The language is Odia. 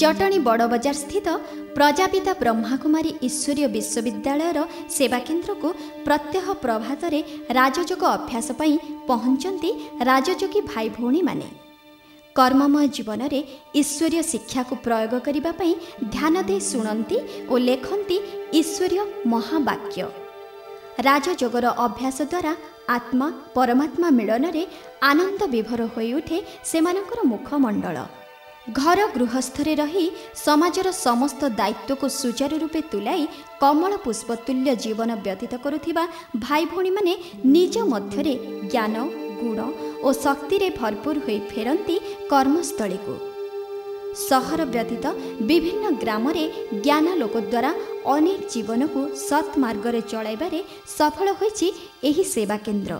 ଜଟଣୀ ବଡ଼ବଜାର ସ୍ଥିତ ପ୍ରଜାପିତା ବ୍ରହ୍ମାକୁମାରୀ ଈଶ୍ୱରୀୟ ବିଶ୍ୱବିଦ୍ୟାଳୟର ସେବାକେନ୍ଦ୍ରକୁ ପ୍ରତ୍ୟହ ପ୍ରଭାତରେ ରାଜଯୋଗ ଅଭ୍ୟାସ ପାଇଁ ପହଞ୍ଚନ୍ତି ରାଜଯୋଗୀ ଭାଇ ଭଉଣୀମାନେ। କର୍ମମୟ ଜୀବନରେ ଈଶ୍ୱରୀୟ ଶିକ୍ଷାକୁ ପ୍ରୟୋଗ କରିବା ପାଇଁ ଧ୍ୟାନ ଦେଇ ଶୁଣନ୍ତି ଓ ଲେଖନ୍ତି ଈଶ୍ୱରୀୟ ମହାବାକ୍ୟ। ରାଜଯୋଗର ଅଭ୍ୟାସ ଦ୍ୱାରା ଆତ୍ମା ପରମାତ୍ମା ମିଳନରେ ଆନନ୍ଦ ବିଭୋର ହୋଇଉଠେ ସେମାନଙ୍କର ମୁଖମଣ୍ଡଳ। ଘର ଗୃହସ୍ଥରେ ରହି ସମାଜର ସମସ୍ତ ଦାୟିତ୍ୱକୁ ସୁଚାରୁ ରୂପେ ତୁଲାଇ କମଳ ପୁଷ୍ପତୁଲ୍ୟ ଜୀବନ ବ୍ୟତୀତ କରୁଥିବା ଭାଇ ଭଉଣୀମାନେ ନିଜ ମଧ୍ୟରେ ଜ୍ଞାନ ଗୁଣ ଓ ଶକ୍ତିରେ ଭରପୁର ହୋଇ ଫେରନ୍ତି କର୍ମସ୍ଥଳୀକୁ। ସହର ବ୍ୟତୀତ ବିଭିନ୍ନ ଗ୍ରାମରେ ଜ୍ଞାନ ଲୋକ ଦ୍ୱାରା ଅନେକ ଜୀବନକୁ ସତ୍ ମାର୍ଗରେ ଚଳାଇବାରେ ସଫଳ ହୋଇଛି ଏହି ସେବା କେନ୍ଦ୍ର।